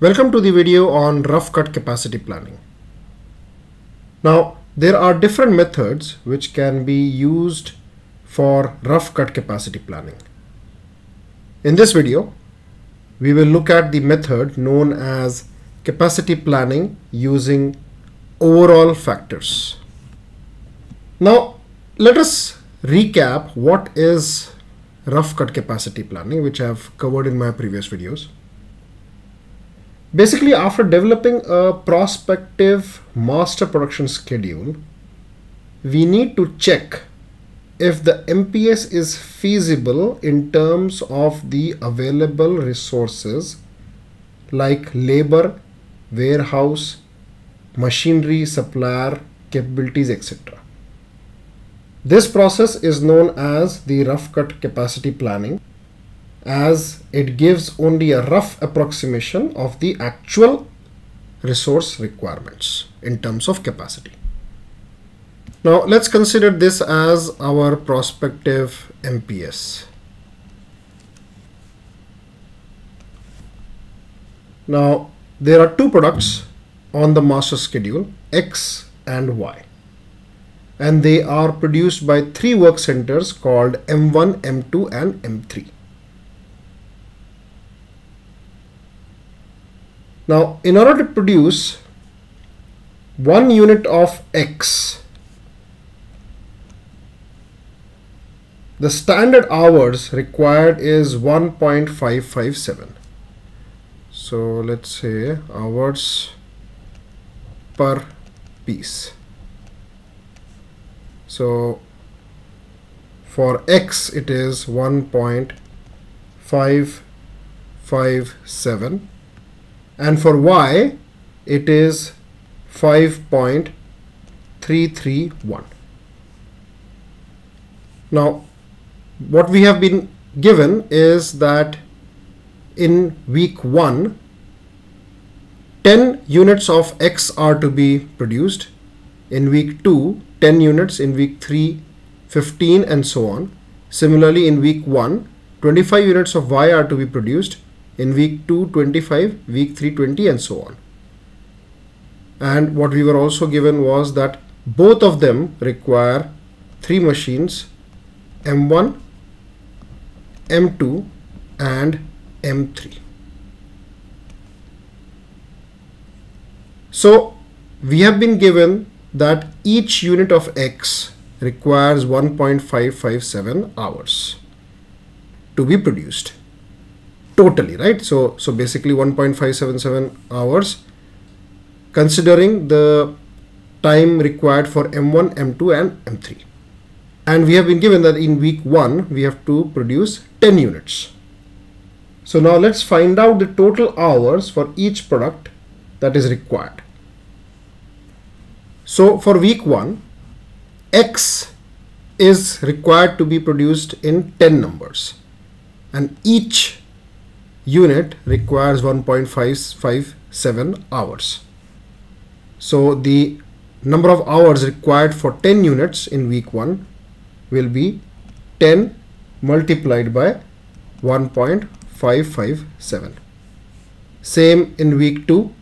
Welcome to the video on rough cut capacity planning. Now there are different methods which can be used for rough cut capacity planning. In this video we will look at the method known as capacity planning using overall factors. Now let us recap what is rough cut capacity planning which I have covered in my previous videos. Basically after developing a prospective master production schedule we need to check if the MPS is feasible in terms of the available resources like labor, warehouse, machinery, supplier, capabilities, etc. This process is known as the rough cut capacity planning as it gives only a rough approximation of the actual resource requirements in terms of capacity. Now let's consider this as our prospective MPS. Now there are two products on the master schedule X and Y and they are produced by three work centers called M1, M2 and M3. Now in order to produce one unit of X The standard hours required is 1.557. So let's say hours per piece. So for X it is 1.557 and for Y it is 5.331. Now what we have been given is that in week 1 10 units of X are to be produced. In week 2 10 units. In week 3 15 and so on. Similarly in week 1 25 units of Y are to be produced in week 2 25 week 3 20 and so on and what we were also given was that both of them require three machines M1 M2 and M3. So we have been given that each unit of X requires 1.557 hours to be produced totally right so so basically 1.577 hours considering the time required for M1 M2 and M3 and we have been given that in week 1 we have to produce 10 units. So now let's find out the total hours for each product that is required. So for week 1, X is required to be produced in 10 numbers and each unit requires 1.557 hours. So the number of hours required for 10 units in week 1 will be 10 multiplied by 1.557 same in week 2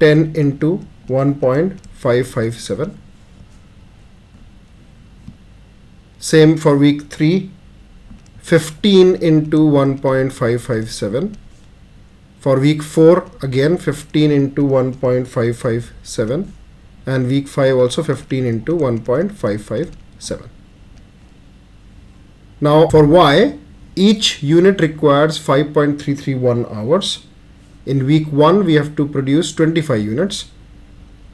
10 into 1.557 same for week 3 15 into 1.557 for week 4 again 15 into 1.557 and week 5 also 15 into 1.557 now for Y, each unit requires 5.331 hours. In week 1, we have to produce 25 units.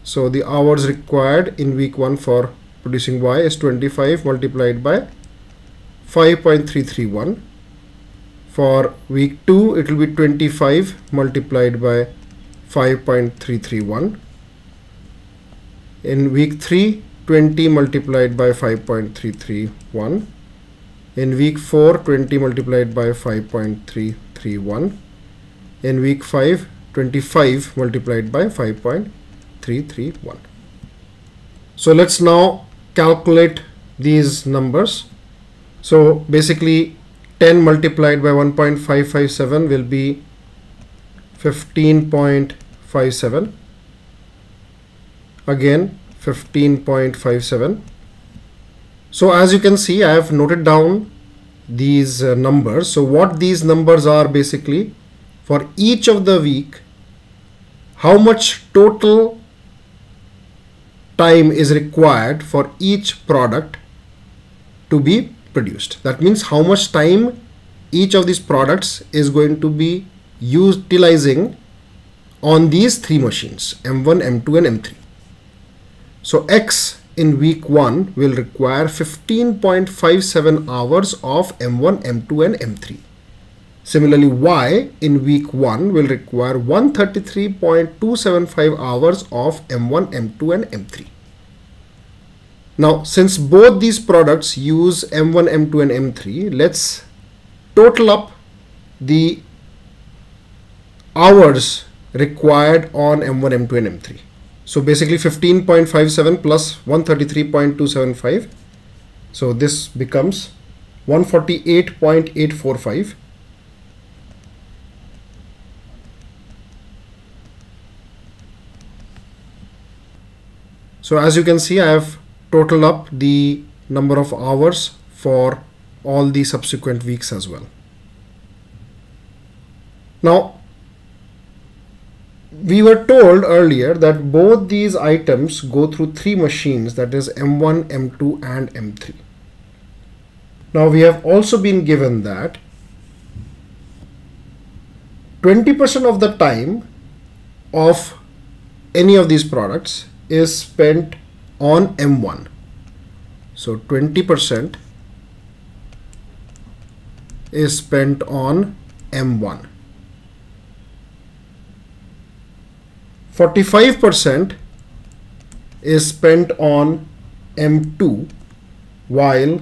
So the hours required in week 1 for producing Y is 25 multiplied by 5.331. For week 2, it will be 25 multiplied by 5.331. In week 3, 20 multiplied by 5.331 in week 4 20 multiplied by 5.331 in week 5 25 multiplied by 5.331 so let's now calculate these numbers so basically 10 multiplied by 1.557 will be 15.57 again 15.57 so as you can see I have noted down these uh, numbers. So what these numbers are basically for each of the week how much total time is required for each product to be produced that means how much time each of these products is going to be utilizing on these three machines M1 M2 and M3 so X in week 1 will require 15.57 hours of M1, M2 and M3. Similarly, Y in week 1 will require 133.275 hours of M1, M2 and M3. Now, since both these products use M1, M2 and M3, let's total up the hours required on M1, M2 and M3. So basically 15.57 plus 133.275. So this becomes 148.845. So as you can see, I have totaled up the number of hours for all the subsequent weeks as well. Now we were told earlier that both these items go through three machines that is M1, M2 and M3. Now we have also been given that 20% of the time of any of these products is spent on M1. So 20% is spent on M1. 45% is spent on M2 while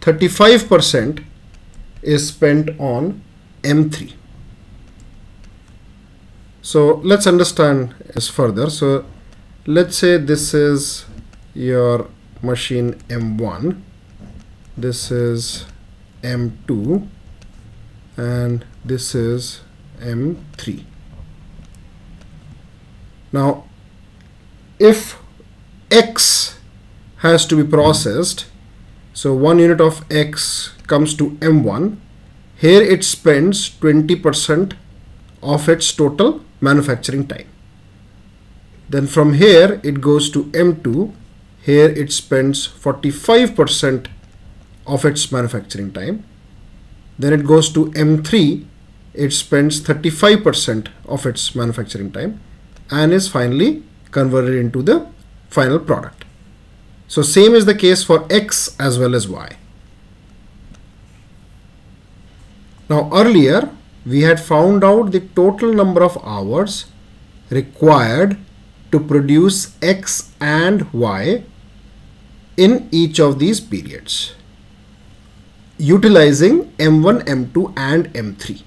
35% is spent on M3. So let's understand this further. So let's say this is your machine M1, this is M2 and this is M3. Now, if x has to be processed, so one unit of x comes to m1, here it spends 20% of its total manufacturing time. Then from here it goes to m2, here it spends 45% of its manufacturing time. Then it goes to m3, it spends 35% of its manufacturing time and is finally converted into the final product. So same is the case for X as well as Y. Now earlier we had found out the total number of hours required to produce X and Y in each of these periods utilizing M1, M2 and M3.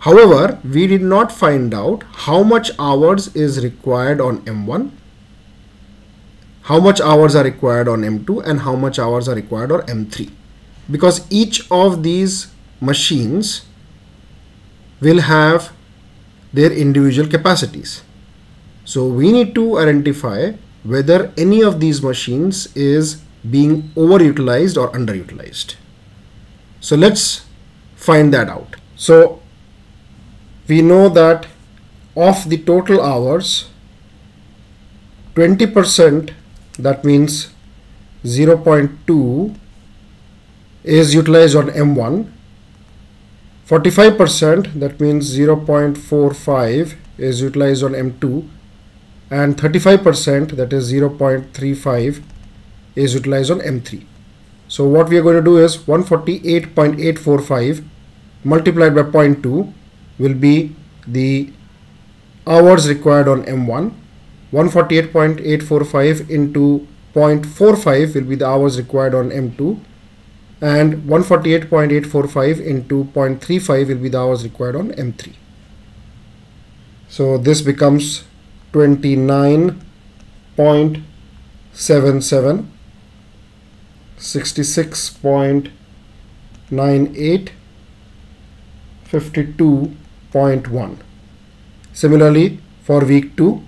However, we did not find out how much hours is required on M1, how much hours are required on M2 and how much hours are required on M3 because each of these machines will have their individual capacities. So we need to identify whether any of these machines is being overutilized or underutilized. So let's find that out. So we know that of the total hours 20% that means 0.2 is utilized on M1 45% that means 0.45 is utilized on M2 and 35% that is 0.35 is utilized on M3 so what we are going to do is 148.845 multiplied by 0.2 will be the hours required on M1 148.845 into 0.45 will be the hours required on M2 and 148.845 into 0.35 will be the hours required on M3 so this becomes 29.77 66.98 52 0.1 similarly for week 2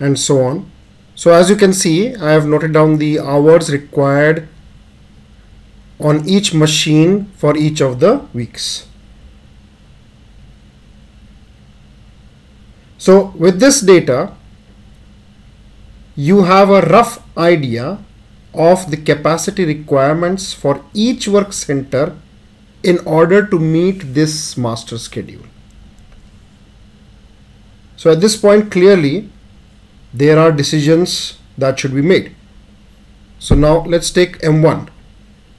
and so on. So as you can see I have noted down the hours required on each machine for each of the weeks. So with this data you have a rough idea of the capacity requirements for each work center in order to meet this master schedule. So at this point clearly there are decisions that should be made. So now let's take M1.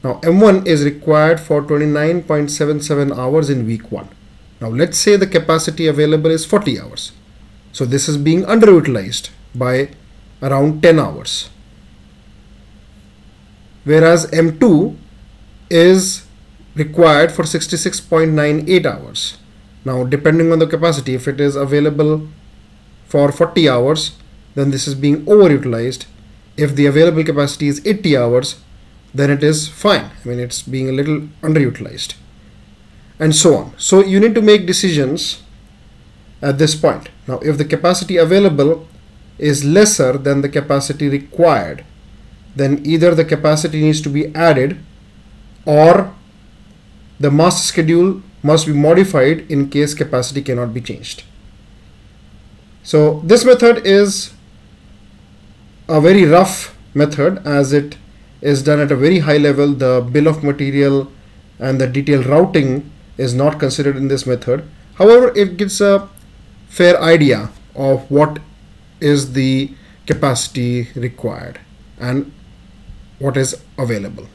Now M1 is required for 29.77 hours in week 1. Now let's say the capacity available is 40 hours. So this is being underutilized by around 10 hours. Whereas M2 is required for 66.98 hours. Now depending on the capacity, if it is available for 40 hours, then this is being overutilized. If the available capacity is 80 hours, then it is fine. I mean, it's being a little underutilized and so on. So you need to make decisions at this point. Now, if the capacity available is lesser than the capacity required, then either the capacity needs to be added or the master schedule must be modified in case capacity cannot be changed. So this method is a very rough method as it is done at a very high level. The bill of material and the detailed routing is not considered in this method. However, it gives a fair idea of what is the capacity required and what is available.